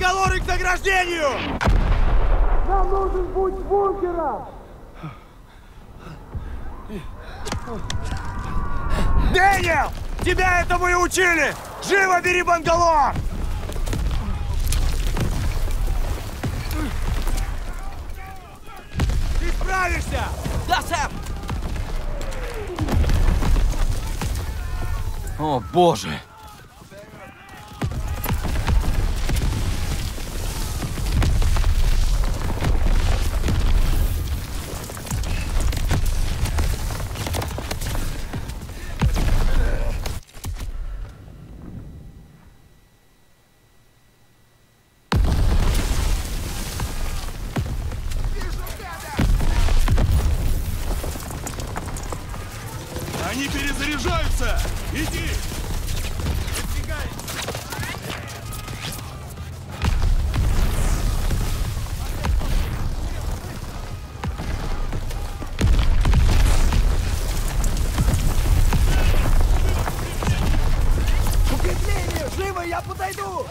Бангалоры к награждению! Нам нужен путь бункера! Дэниел! Тебя этому и учили! Живо бери бангалор! Ты справишься! Да, сэр! О, боже! Они перезаряжаются! Иди! Укрепление! Живо, я подойду!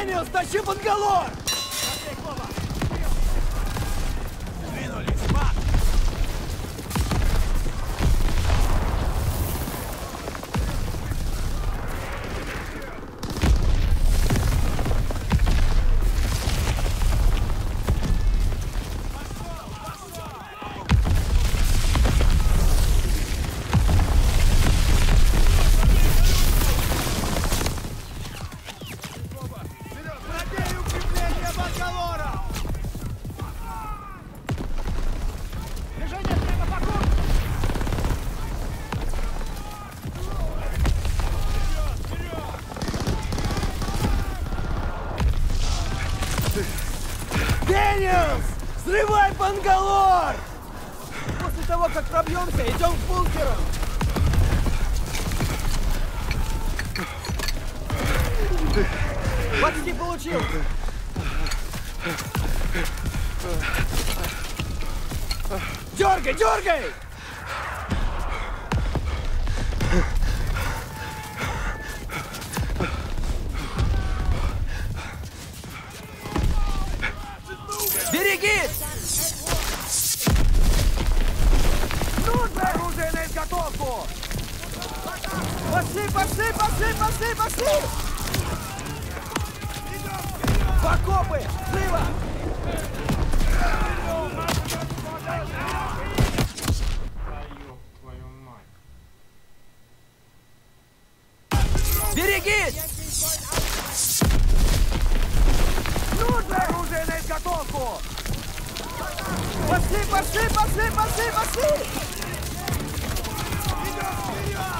Дэниел, стащи бангалор! Бангалор! После того, как пробьемся, идем к бункеру! Почти получил! Дергай, дергай! Берегись! Изготовку! Пошли, пошли, пошли, пошли, пошли! В окопы! Живо!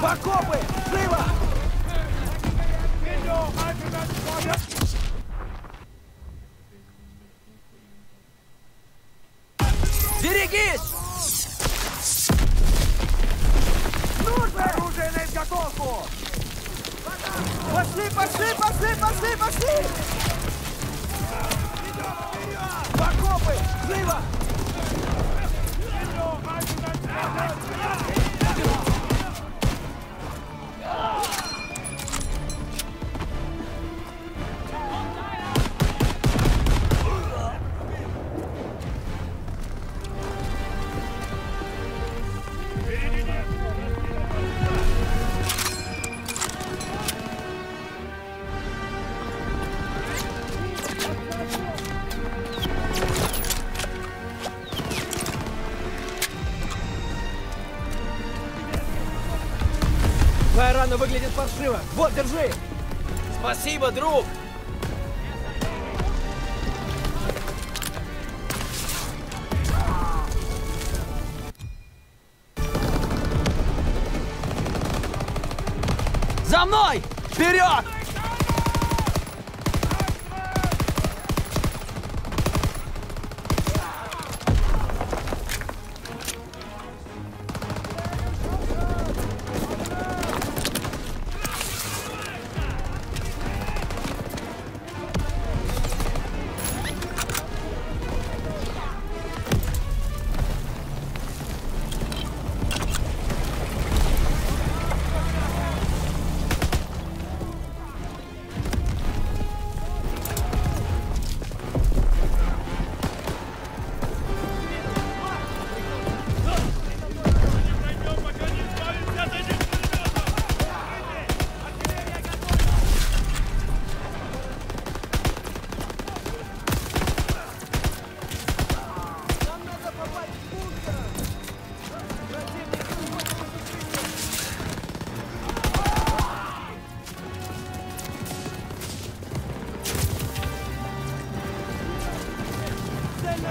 В окопы! Живо! Берегись! Нужно оружие на изготовку! Пошли, пошли, пошли, пошли, пошли! В окопы! Живо! Твоя рана выглядит паршиво. Вот, держи! Спасибо, друг! За мной! Вперед!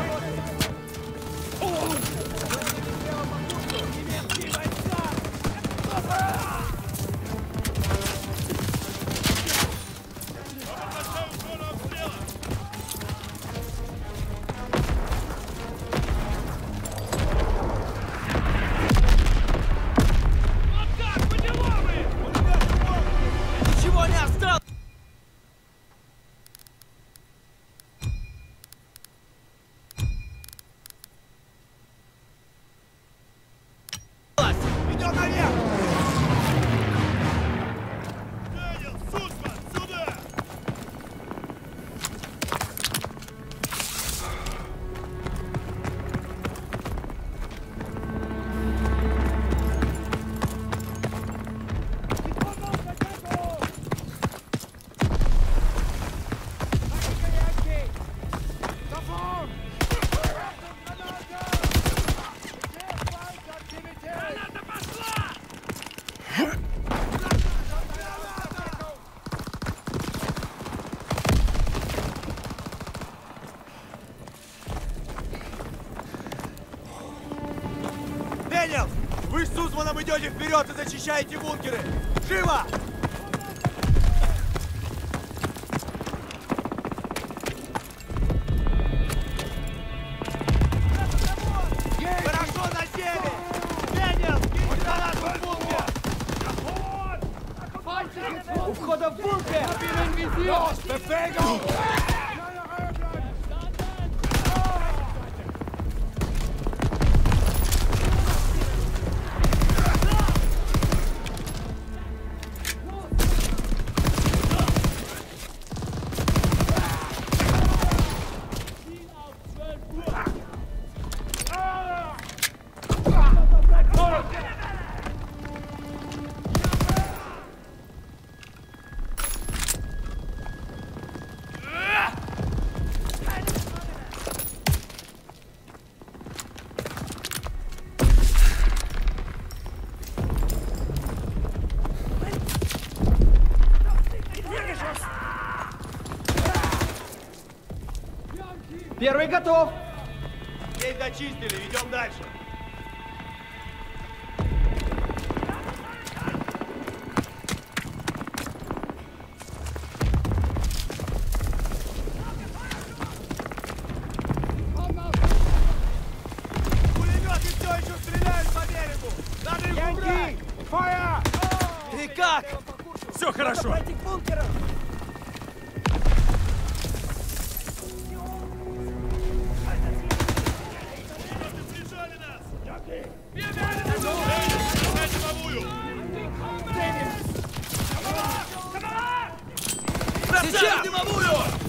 Come on, come on. Вы с Сузманом идете вперед и зачищаете бункеры! Живо! Хорошо Первый готов! Здесь зачистили, идем дальше. Надо их убрать! Фая! Ты как? Все хорошо! Пройти к бункеру! Сейчас! Дымовую!